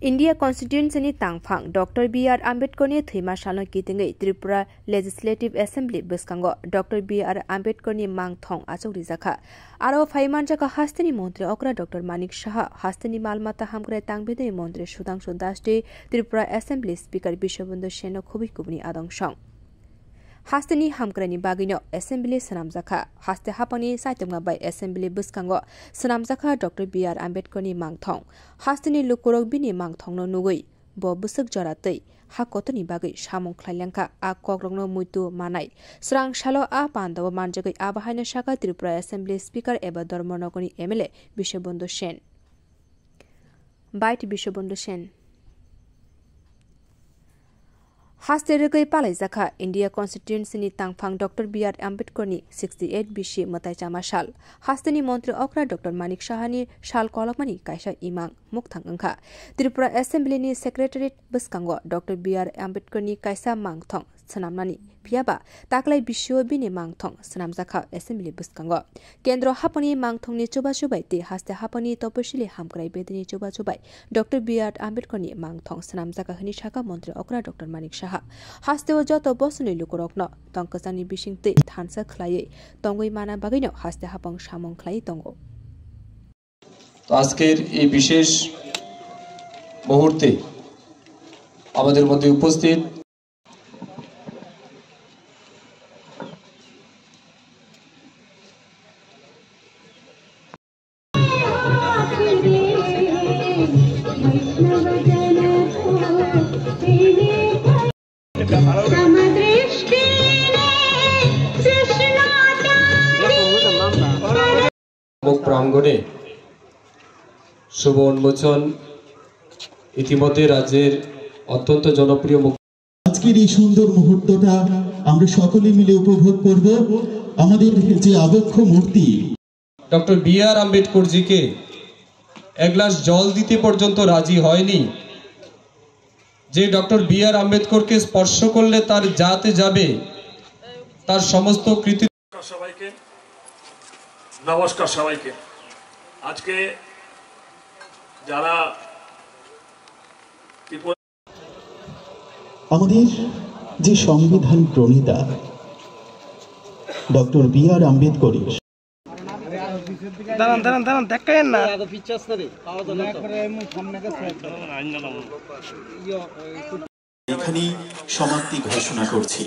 India constituency ni tangphang Dr. B.R. Ambedkar ni thima shalno kitingai Tripura Legislative Assembly biskango Dr. B.R. Ambedkar ni mang mangthong achori jakha aro phaiman jaka hastini মন্ত্রী অকরা doctor Manik Saha হাস্তানি মালমাতা হামগ্রে তাংবেদনি মন্ত্রী সুধাংশু দাসটি Tripura assembly speaker Biswabandhu Sen খুবই কুবনি আদংসং hasteni hamkrani bagino assembly sanamjaka haste hapani saitumga bai assembly buskango sanamjaka dr br ambedkar ni mangthong hasteni lukurok bini mangthong no nugui bo busuk joratei ha kotoni bagui samung khlailangka a kogrongno muitu manai srang shalo a pandaw manjagui abahaina shaka tripura assembly speaker eba ধর্মনগরী MLA Biswabandhu Sen byte Biswabandhu Sen হাস্তেরগৈ পালাই জাখা India কনস্টিটিউয়েন্সিনি তাংফাং doctor B R আম্বেদকরনি sixty eight বিশি মতাই চামা সাল হাস্তেনি মন্ত্রী অক্রা ডক্টর মানিক সাহানি সাল কলকমানি কাইসা ইমাং মুখ থাঙ্গা ত্রিপুরা অ্যাসেম্বলিনি সেক্রেটারিয়েট বসকাঙ্গ ডক্টর বি আর আম্বেদকরনি কাইসা মাংথং sanamnani phiaba তাকলাই bisyo bini mangthong sanamjakha assembly buskango kendro hapani mangthongni chuba chubai te haste hapani তপশিলি হামকরাই বেদিনী চোবা চোবাই ডক্টর বি আর আম্বেদকর নিয়ে মাংথং সানাম জাগা হনি শাখা মন্ত্রী অকরা ডক্টর মানিক সাহা হাস্তে ও যত বসনি লুকরকন তঙ্কজানি বিশিং তে থানসা খ্লাইয়ে তঙ্গই মানা বাগিন হাস্তে হাপং সামং খ্লাই তঙ্গ তো আজকের এই বিশেষ মুহূর্তে আমাদের মধ্যে উপস্থিত শুভ উন্মোচন। ইতিমধ্যে রাজ্যের অত্যন্ত জনপ্রিয় মুখ আজকের এই সুন্দর মুহূর্তটা আমরা সকলে মিলে উপভোগ করব। আমাদের যে আবক্ষ মূর্তি ডক্টর বি আর আম্বেদকরজিকে এক গ্লাস জল দিতে পর্যন্ত রাজি হয়নি। যে ডক্টর বি আর আম্বেদকরকে স্পর্শ করলে তার জাতে যাবে তার সমস্ত কৃতি নমস্কার সবাইকে। নমস্কার সবাইকে। আজকে যারা আমাদের যে সংবিধান প্রণেতা ডক্টর বি আর আম্বেদকরের দাঁড়ান দাঁড়ান দাঁড়ান দেখাইন না। এখানেই সমাপ্তি ঘোষণা করছি।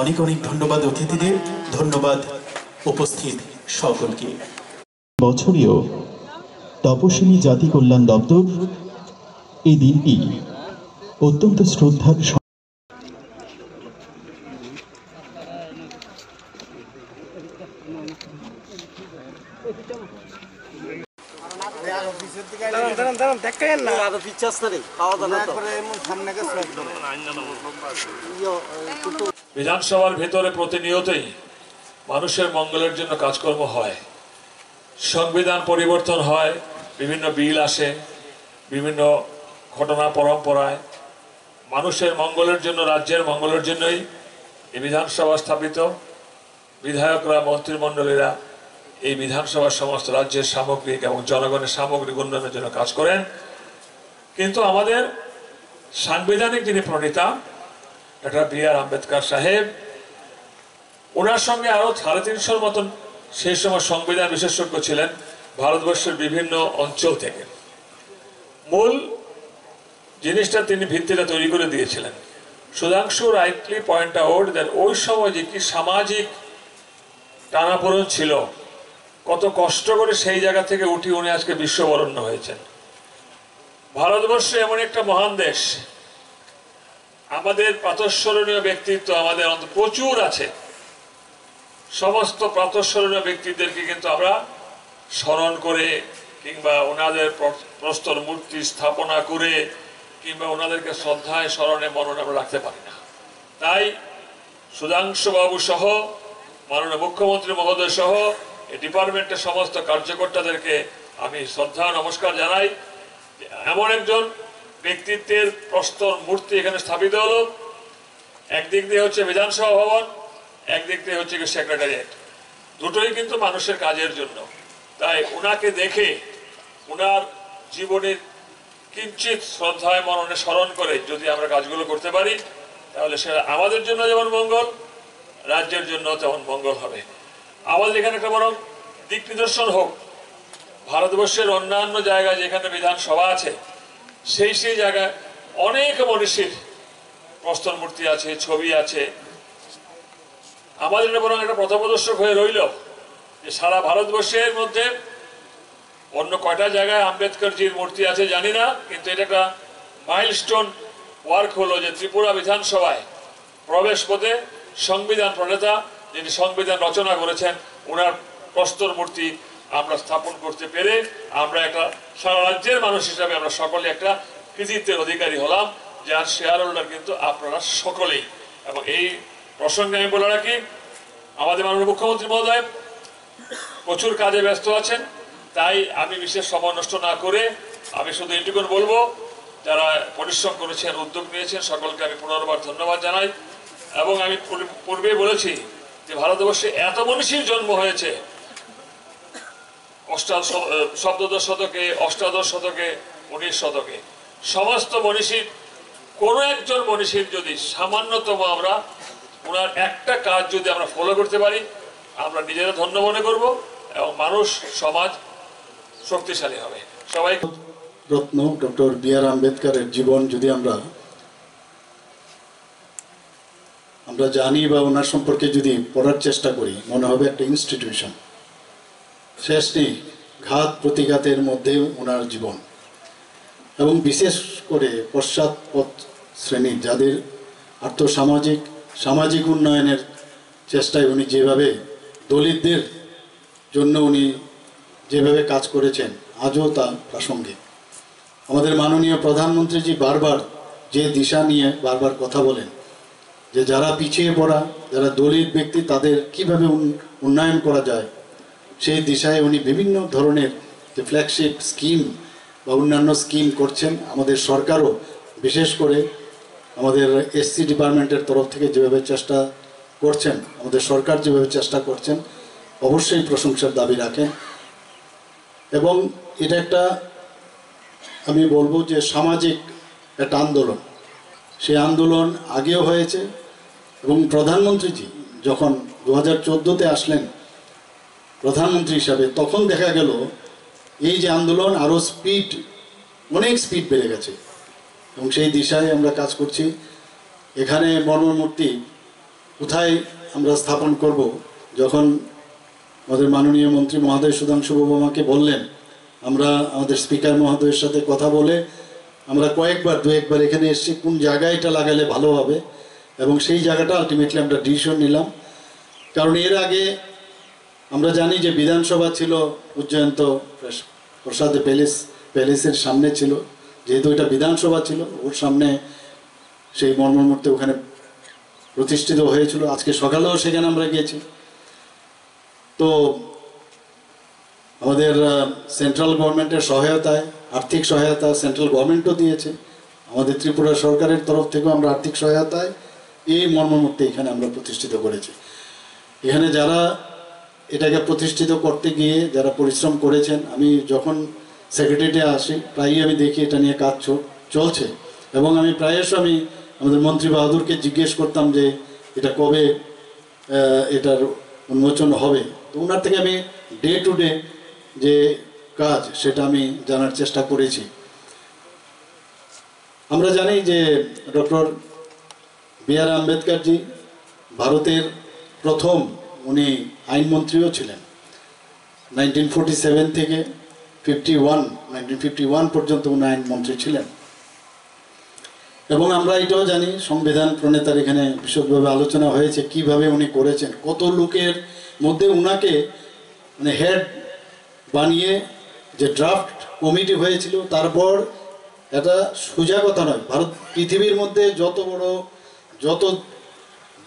অনেক অনেক ধন্যবাদ অতিথিদের ধন্যবাদ উপস্থিত সকলকে। বছরেও তপশিলি জাতি কল্যাণ দপ্তর এই দিনটি অত্যন্ত শ্রদ্ধার বিধানসভার ভেতরে প্রতিনিয়তই মানুষের মঙ্গলের জন্য কাজকর্ম হয়। সংবিধান পরিবর্তন হয়, বিভিন্ন বিল আসে, বিভিন্ন ঘটনা পরম্পরায়। মানুষের মঙ্গলের জন্য, রাজ্যের মঙ্গলের জন্যই এই বিধানসভা স্থাপিত। বিধায়করা, মন্ত্রিমণ্ডলীরা এই বিধানসভার সমস্ত রাজ্যের সামগ্রিক এবং জনগণের সামগ্রিক উন্নয়নের জন্য কাজ করেন। কিন্তু আমাদের সাংবিধানিক যিনি প্রণেতা, ডক্টর বি আর আম্বেদকর সাহেব, ওনার সঙ্গে আরও সাড়ে তিনশোর মতন সেই সময় সংবিধান বিশেষজ্ঞ ছিলেন ভারতবর্ষের বিভিন্ন অঞ্চল থেকে। মূল জিনিসটা তিনি ভিত্তিটা তৈরি করে দিয়েছিলেন। Sudhanshu rightly point out that ওই সময় যে কি সামাজিক টানাপোড়ন ছিল, কত কষ্ট করে সেই জায়গা থেকে উঠি উনি আজকে বিশ্ববরণ্য হয়েছেন। ভারতবর্ষ এমন একটা মহান দেশ। আমাদের প্রাতঃস্মরণীয় ব্যক্তিত্ব আমাদের প্রচুর আছে। সমস্ত প্রাতঃস্মরণীয় ব্যক্তিদেরকে কিন্তু আমরা স্মরণ করে কিংবা ওনাদের প্র- প্রস্তর মূর্তি স্থাপনা করে কিংবা ওনাদেরকে শ্রদ্ধায় স্মরণে মননে আমরা রাখতে পারি না। তাই সুধাংশু বাবু সহ, মাননীয় মুখ্যমন্ত্রী মহোদয় সহ, এই ডিপার্টমেন্টের সমস্ত কার্যকর্তাদেরকে আমি শ্রদ্ধা, নমস্কার জানাই। এমন একজন ব্যক্তিত্বের প্রস্তর মূর্তি এখানে স্থাপিত হলো। একদিক দিয়ে হচ্ছে বিধানসভা ভবন একদিক দিয়ে হচ্ছে সেক্রেটারিয়েট দুটোই কিন্তু মানুষের কাজের জন্য। তাই ওনাকে দেখে ওনার জীবনের কিঞ্চিত শ্রদ্ধায় মননে স্মরণ করে যদি আমরা কাজগুলো করতে পারি, তাহলে সেটা আমাদের জন্য যেমন মঙ্গল, রাজ্যের জন্য তেমন মঙ্গল হবে। আমাদের এখানে একটা বরং দিক নিদর্শন হোক, ভারতবর্ষের অন্যান্য জায়গায় যেখানে বিধানসভা আছে, সেই সেই জায়গায় অনেক মনীষীর প্রস্তর মূর্তি আছে, ছবি আছে আমাদের বরং একটা পথপ্রদর্শক হয়ে রইল যে সারা ভারতবর্ষের মধ্যে অন্য কয়টা জায়গায় আম্বেদকরজির মূর্তি আছে জানি না, কিন্তু এটা একটা মাইলস্টোন ওয়ার্ক হলো যে ত্রিপুরা বিধানসভায় প্রবেশ পথে সংবিধান প্রণেতা যিনি সংবিধান রচনা করেছেন ওনার প্রস্তর মূর্তি আমরা স্থাপন করতে পেরে আমরা একটা সারা রাজ্যের মানুষ হিসাবে আমরা সকলে একটা কৃতিত্বের অধিকারী হলাম, যার শেয়ার হোল্ডার কিন্তু আপনারা সকলেই। এবং এই প্রসঙ্গে আমি বলে রাখি, আমাদের মাননীয় মুখ্যমন্ত্রী মহোদয় প্রচুর কাজে ব্যস্ত আছেন, তাই আমি বিশেষ সময় নষ্ট না করে আমি শুধু এইটুকুন বলব, যারা পরিশ্রম করেছেন, উদ্যোগ নিয়েছেন, সকলকে আমি পুনর্বার ধন্যবাদ জানাই। এবং আমি পূর্বেই বলেছি যে ভারতবর্ষে এত মনীষীর জন্ম হয়েছে। অষ্টাদশ সপ্তদশ শতকে, অষ্টাদশ শতকে, উনিশ শতকে। সমস্ত মনীষীর, কোনো একজন মনীষীর যদি সামান্যতম আমরা ওনার একটা কাজ যদি আমরা ফলো করতে পারি, আমরা নিজেরা ধন্য মনে করব এবং মানুষ, সমাজ শক্তিশালী হবে। সবাই রত্ন ডক্টর বি আর আম্বেদকারের জীবন যদি আমরা আমরা জানি বা ওনার সম্পর্কে যদি পড়ার চেষ্টা করি, মনে হবে একটা ইনস্টিটিউশন শেষ নেই, ঘাত প্রতিঘাতের মধ্যে ওনার জীবন। এবং বিশেষ করে পশ্চাৎপদ শ্রেণি, যাদের আর্থসামাজিক সামাজিক উন্নয়নের চেষ্টায় উনি যেভাবে দলিতদের জন্য উনি যেভাবে কাজ করেছেন, আজও তা প্রাসঙ্গিক। আমাদের মাননীয় প্রধানমন্ত্রীজি বারবার যে দিশা নিয়ে বারবার কথা বলেন, যে যারা পিছিয়ে পড়া, যারা দলিত ব্যক্তি, তাদের কীভাবে উন্নয়ন করা যায়, সেই দিশায় উনি বিভিন্ন ধরনের যে ফ্ল্যাগশিপ স্কিম বা অন্যান্য স্কিম করছেন, আমাদের সরকারও বিশেষ করে আমাদের এসসি ডিপার্টমেন্টের তরফ থেকে যেভাবে চেষ্টা করছেন, আমাদের সরকার যেভাবে চেষ্টা করছেন, অবশ্যই প্রশংসার দাবি রাখেন এবং এটা একটা, আমি বলব যে সামাজিক একটা আন্দোলন। সেই আন্দোলন আগেও হয়েছে এবং প্রধানমন্ত্রীজি যখন দু হাজার চোদ্দোতে আসলেন প্রধানমন্ত্রী হিসাবে, তখন দেখা গেল এই যে আন্দোলন আরও স্পিড অনেক স্পিড বেড়ে গেছে। এবং সেই দিশায় আমরা কাজ করছি। এখানে মর্মমূর্তি কোথায় আমরা স্থাপন করব? যখন আমাদের মাননীয় মন্ত্রী মহোদয় সুধাংশু বাবু আমাকে বললেন, আমরা আমাদের স্পিকার মহোদয়ের সাথে কথা বলে আমরা কয়েকবার, দু একবার এখানে এসেছি, কোন জায়গায় এটা লাগালে ভালো হবে এবং সেই জায়গাটা আলটিমেটলি আমরা ডিসিশন নিলাম। কারণ এর আগে আমরা জানি যে বিধানসভা ছিল উজ্জয়ন্ত প্রসাদ প্যালেস প্যালেসের সামনে ছিল। যেহেতু এটা বিধানসভা ছিল, ওর সামনে সেই মর্মমূর্তি ওখানে প্রতিষ্ঠিত হয়েছিল। আজকে সকালেও সেখানে আমরা গিয়েছি। তো আমাদের সেন্ট্রাল গভর্নমেন্টের সহায়তায়, আর্থিক সহায়তা সেন্ট্রাল গভর্নমেন্টও দিয়েছে। আমাদের ত্রিপুরা সরকারের তরফ থেকেও আমরা আর্থিক সহায়তায় এই মর্মমূর্তি এখানে আমরা প্রতিষ্ঠিত করেছি। এখানে যারা এটাকে প্রতিষ্ঠিত করতে গিয়ে যারা পরিশ্রম করেছেন, আমি যখন সেক্রেটারিতে আসি, প্রায়ই আমি দেখি এটা নিয়ে কাজ চলছে। এবং আমি প্রায়শ আমি আমাদের মন্ত্রী বাহাদুরকে জিজ্ঞেস করতাম যে এটা কবে এটার উন্মোচন হবে। তো ওনার থেকে আমি ডে টু ডে যে কাজ, সেটা আমি জানার চেষ্টা করেছি। আমরা জানি যে ডক্টর বি আর আম্বেদকরজি ভারতের প্রথম উনি আইনমন্ত্রীও ছিলেন। নাইনটিন থেকে ফিফটি ওয়ান ফিফটি ওয়ান পর্যন্ত উনি আইনমন্ত্রী ছিলেন। এবং আমরা এটাও জানি, সংবিধান প্রণেতার এখানে বিশদভাবে আলোচনা হয়েছে, কীভাবে উনি করেছেন, কত লোকের মধ্যে উনাকে মানে হেড বানিয়ে যে ড্রাফট কমিটি হয়েছিল, তারপর এটা সোজা কথা নয়, ভারত পৃথিবীর মধ্যে যত বড়, যত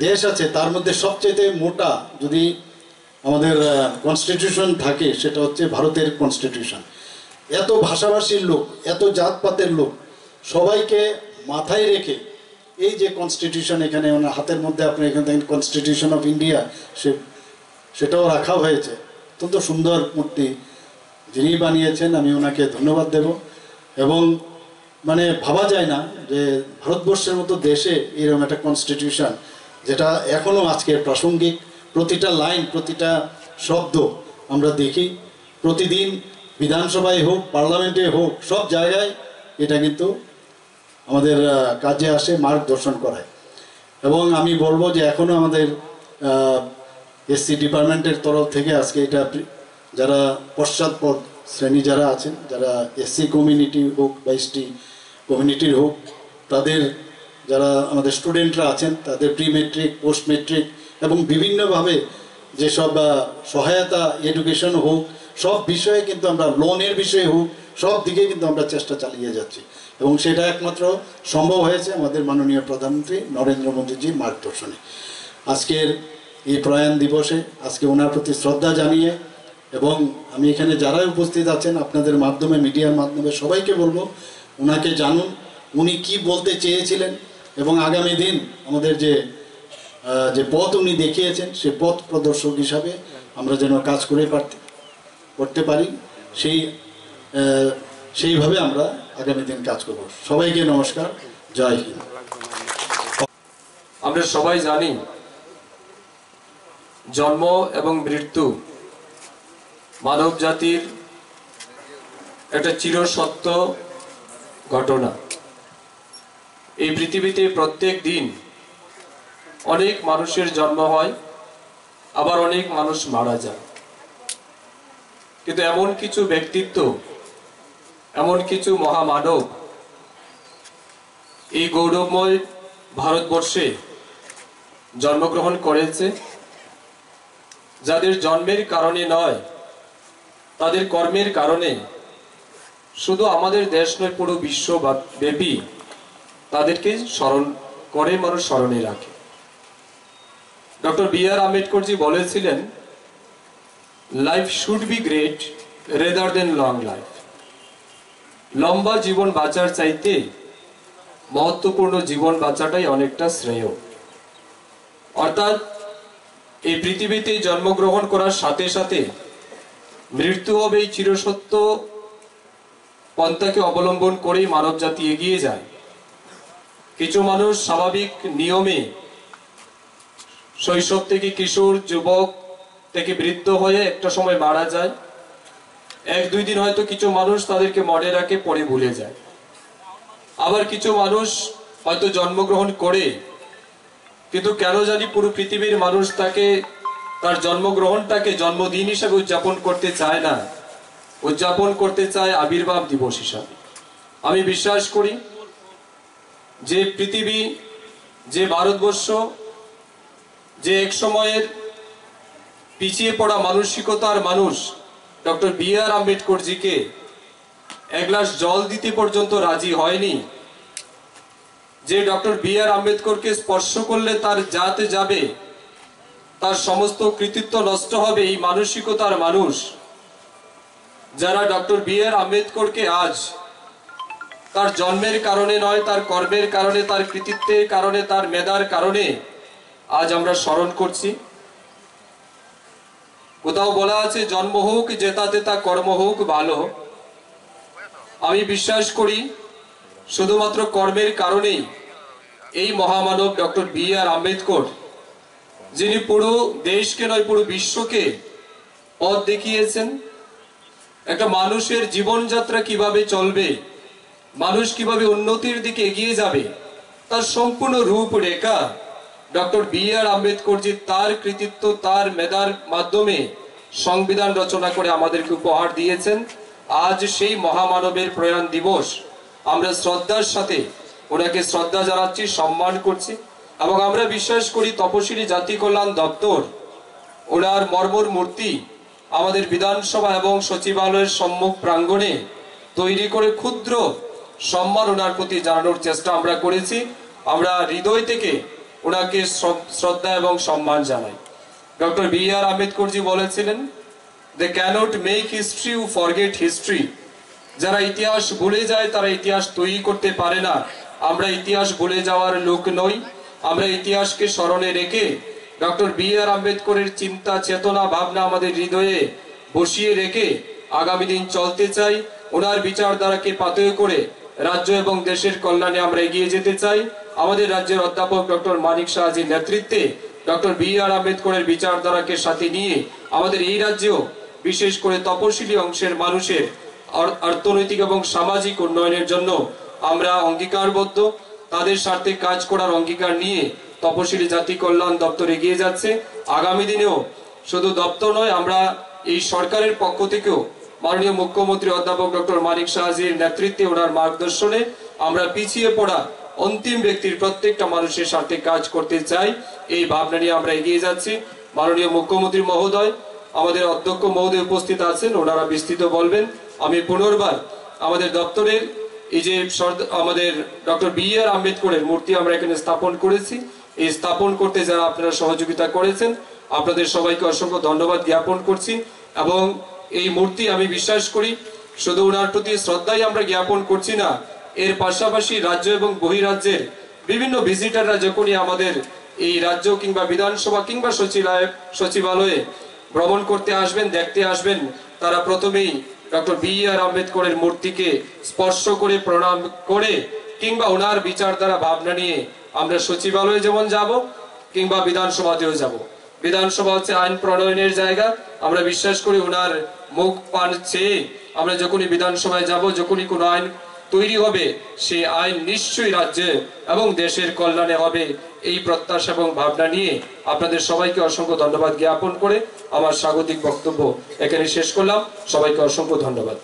দেশ আছে, তার মধ্যে সবচেয়ে মোটা যদি আমাদের কনস্টিটিউশন থাকে, সেটা হচ্ছে ভারতের কনস্টিটিউশন এত ভাষাভাষীর লোক, এত জাতপাতের লোক, সবাইকে মাথায় রেখে এই যে কনস্টিটিউশন এখানে ওনার হাতের মধ্যে আপনি এখানে দেখেন কনস্টিটিউশন অফ ইন্ডিয়া সে, সেটাও রাখা হয়েছে। অত্যন্ত সুন্দর মূর্তি যিনি বানিয়েছেন, আমি ওনাকে ধন্যবাদ দেব। এবং মানে ভাবা যায় না যে ভারতবর্ষের মতো দেশে এরকম একটা কনস্টিটিউশন যেটা এখনও আজকে প্রাসঙ্গিক। প্রতিটা লাইন, প্রতিটা শব্দ আমরা দেখি। প্রতিদিন বিধানসভায় হোক, পার্লামেন্টে হোক, সব জায়গায় এটা কিন্তু আমাদের কাজে আসে, মার্গদর্শন করায়। এবং আমি বলব যে এখনও আমাদের এসসি ডিপার্টমেন্টের তরফ থেকে আজকে এটা যারা পশ্চাৎপদ শ্রেণি যারা আছেন, যারা এসসি কমিউনিটি হোক বা এসটি কমিউনিটির হোক, তাদের যারা আমাদের স্টুডেন্টরা আছেন, তাদের প্রি মেট্রিক পোস্ট মেট্রিক এবং বিভিন্নভাবে যেসব সহায়তা এডুকেশন হোক, সব বিষয়ে কিন্তু আমরা লোনের বিষয়ে হোক, সব দিকে কিন্তু আমরা চেষ্টা চালিয়ে যাচ্ছি। এবং সেটা একমাত্র সম্ভব হয়েছে আমাদের মাননীয় প্রধানমন্ত্রী নরেন্দ্র মোদীজির মার্গদর্শনে। আজকের এই প্রয়াণ দিবসে আজকে ওনার প্রতি শ্রদ্ধা জানিয়ে এবং আমি এখানে যারাই উপস্থিত আছেন, আপনাদের মাধ্যমে, মিডিয়ার মাধ্যমে সবাইকে বলব, ওনাকে জানুন, উনি কি বলতে চেয়েছিলেন এবং আগামী দিন আমাদের যে যে পথ উনি দেখিয়েছেন, সে পথ প্রদর্শক হিসাবে আমরা যেন কাজ করে পারতে, করতে পারি, সেই সেইভাবে আমরা আগামী দিন কাজ করব। সবাইকে নমস্কার, জয় হিন্দ। আমরা সবাই জানি, জন্ম এবং মৃত্যু মানব জাতির একটা চিরসত্য ঘটনা। এই পৃথিবীতে প্রত্যেক দিন অনেক মানুষের জন্ম হয়, আবার অনেক মানুষ মারা যায়। কিন্তু এমন কিছু ব্যক্তিত্ব, এমন কিছু মহামানব এই গৌরবময় ভারতবর্ষে জন্মগ্রহণ করেছে, যাদের জন্মের কারণে নয়, তাদের কর্মের কারণে। শুধু আমাদের দেশ নয়, পুরো বিশ্ব বা- ব্যাপী তাদেরকে স্মরণ করে মানুষ স্মরণে রাখে। ডক্টর বি আর আম্বেদকরজি বলেছিলেন life should be great rather than long life লম্বা জীবন বাঁচার চাইতে মহত্বপূর্ণ জীবন বাঁচাটাই অনেকটা শ্রেয়। অর্থাৎ, এই পৃথিবীতে জন্মগ্রহণ করার সাথে সাথে মৃত্যু হবে এই চিরসত্য, পন্থাকে অবলম্বন করেই মানব জাতি এগিয়ে যায়। কিছু মানুষ স্বাভাবিক নিয়মে শৈশব থেকে কিশোর যুবক থেকে বৃদ্ধ হয়ে একটা সময় মারা যায়। এক দুই দিন হয়তো কিছু মানুষ তাদেরকে মনে রাখে, পরে ভুলে যায়। আবার কিছু মানুষ হয়তো জন্মগ্রহণ করে, কিন্তু কেন জানি পুরো পৃথিবীর মানুষ তাকে, তার জন্মগ্রহণটাকে জন্মদিন হিসাবে উদযাপন করতে চায় না। উদযাপন করতে চায় আবির্ভাব দিবস হিসাবে। আমি বিশ্বাস করি যে পৃথিবী, যে ভারতবর্ষ যে এক সময়ের পিছিয়ে পড়া মানসিকতার মানুষ ডক্টর বি আর আম্বেদকরজিকে এক গ্লাস জল দিতে পর্যন্ত রাজি হয়নি, যে ডক্টর বি আর আম্বেদকরকে স্পর্শ করলে তার জাতে যাবে, তার সমস্ত কৃতিত্ব নষ্ট হবে এই মানসিকতার মানুষ, যারা ডক্টর বি আর আম্বেদকরকে আজ তার জন্মের কারণে নয়, তার কর্মের কারণে, তার কৃতিত্বের কারণে, তার মেধার কারণে আজ আমরা স্মরণ করছি। কোথাও বলা আছে, জন্ম হোক, জেতা তেতা, কর্ম হোক, ভালো। আমি বিশ্বাস করি, শুধুমাত্র কর্মের কারণেই এই মহামানব ডক্টর বি আর আম্বেদকর, যিনি পুরো দেশকে নয়, পুরো বিশ্বকে পথ দেখিয়েছেন, একটা মানুষের জীবনযাত্রা কীভাবে চলবে, মানুষ কীভাবে উন্নতির দিকে এগিয়ে যাবে, তার সম্পূর্ণ রূপরেখা ডক্টর বি আর আম্বেদকরজি তার কৃতিত্ব, তার মেধার মাধ্যমে সংবিধান রচনা করে আমাদেরকে উপহার দিয়েছেন। আজ সেই মহামানবের প্রয়াণ দিবস। আমরা শ্রদ্ধার সাথে ওনাকে শ্রদ্ধা জানাচ্ছি, সম্মান করছি এবং আমরা বিশ্বাস করি তপশিলি জাতি কল্যাণ দপ্তর ওনার মর্মর মূর্তি আমাদের বিধানসভা এবং সচিবালয়ের সম্মুখ প্রাঙ্গণে তৈরি করে ক্ষুদ্র সম্মান ওনার প্রতি জানানোর চেষ্টা আমরা করেছি। আমরা হৃদয় থেকে ওনাকে শ্রদ্ধা এবং সম্মান জানাই। ডক্টর বি আর আম্বেদকরজি বলেছিলেন they cannot make history who forget history যারা ইতিহাস ভুলে যায়, তারা ইতিহাস তৈরি করতে পারে না। আমরা ইতিহাস ভুলে যাওয়ার লোক নই। আমরা ইতিহাসকে স্মরণে রেখে ডক্টর বি আর আম্বেদকরের চিন্তা, চেতনা, ভাবনা আমাদের হৃদয়ে বসিয়ে রেখে আগামী দিন চলতে চাই। ওনার বিচারধারাকে পাতয় করে রাজ্য এবং দেশের কল্যাণে আমরা এগিয়ে যেতে চাই। আমাদের রাজ্যের অধ্যাপক ডক্টর মানিক শাহজির নেতৃত্বে ডক্টর বি আর আম্বেদকরের বিচারধারাকে সাথে নিয়ে আমাদের এই রাজ্যেও বিশেষ করে তপশিলি অংশের মানুষের অর্থনৈতিক এবং সামাজিক উন্নয়নের জন্য আমরা অঙ্গীকারবদ্ধ। তাদের স্বার্থে কাজ করার অঙ্গীকার নিয়ে তপশিলি জাতি কল্যাণ দপ্তর এগিয়ে যাচ্ছে। আগামী দিনেও শুধু দপ্তর নয়, আমরা এই সরকারের পক্ষ থেকেও মাননীয় মুখ্যমন্ত্রী অধ্যাপক ডক্টর মানিক শাহজির নেতৃত্বে ওনার মার্গদর্শনে আমরা পিছিয়ে পড়া অন্তিম ব্যক্তির প্রত্যেকটা মানুষের স্বার্থে কাজ করতে চাই। এই ভাবনা নিয়ে আমরা এগিয়ে যাচ্ছি। মাননীয় মুখ্যমন্ত্রী মহোদয়, আমাদের অধ্যক্ষ মহোদয় উপস্থিত আছেন, ওনারা বিস্তৃত বলবেন। আমি পুনর্বার আমাদের দপ্তরের এই যে আমাদের ডক্টর বি আর আম্বেদকরের মূর্তি আমরা এখানে স্থাপন করেছি। এই স্থাপন করতে যারা আপনারা সহযোগিতা করেছেন, আপনাদের সবাইকে অসংখ্য ধন্যবাদ জ্ঞাপন করছি। এবং এই মূর্তি আমি বিশ্বাস করি, শুধু ওনার প্রতি শ্রদ্ধাই আমরা জ্ঞাপন করছি না এর পাশাপাশি রাজ্য এবং বহিরাজ্যের বিভিন্ন ভিজিটাররা যখনই আমাদের এই রাজ্য কিংবা বিধানসভা কিংবা সচিবালয় সচিবালয়ে ভ্রমণ করতে আসবেন, দেখতে আসবেন, তারা প্রথমেই ডক্টর বি আর আম্বেদকরের মূর্তিকে স্পর্শ করে, প্রণাম করে কিংবা ওনার বিচার দ্বারা ভাবনা নিয়ে আমরা সচিবালয়ে যেমন যাব কিংবা বিধানসভাতেও যাব। বিধানসভা হচ্ছে আইন প্রণয়নের জায়গা। আমরা বিশ্বাস করি ওনার মুখ পান চেয়ে আমরা যখনই বিধানসভায় যাব, যখনই কোনো আইন তৈরি হবে, সে আইন নিশ্চয়ই রাজ্যে এবং দেশের কল্যাণে হবে। এই প্রত্যাশা এবং ভাবনা নিয়ে আপনাদের সবাইকে অসংখ্য ধন্যবাদ জ্ঞাপন করে আমার স্বাগতিক বক্তব্য এখানে শেষ করলাম। সবাইকে অসংখ্য ধন্যবাদ।